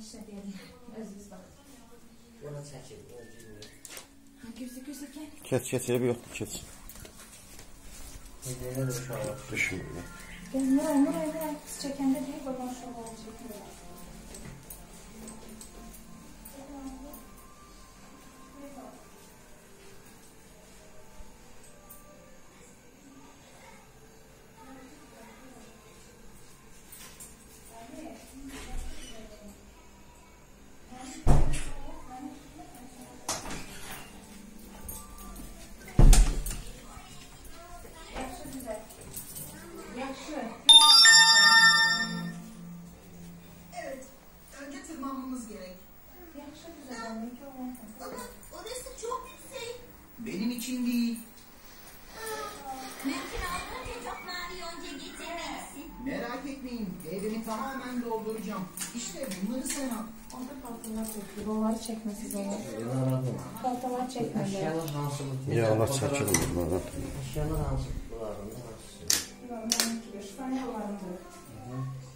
heç nə deyirəm. Özünüz baxın. Ona çəkib, o bilmir. Ha, gözü gözü gəl. Keç, keç, elə bir yoxdur, keç. Düşmür. Gəl, Nuray, Nuray, Nuray, qız çəkəndə deyil, babam uşaq olur. Tırmanmamız gerek. Ben Ama orası çok yüksek. Benim için değil. Mümkün olduğunca çok mavi yonca getirmelisin. Merak etmeyin. Evrimi tamamen dolduracağım. İşte bunları sen al. Onda paltalar çekti. Onları çekmesiz olur. Yaradım. Paltalar çekmeli. Əşyalar hansı bu? Ya Allah çəkilin bunlardan. Əşyalar hansı bunlardan? Hansı? Şu tane olandı. Hı.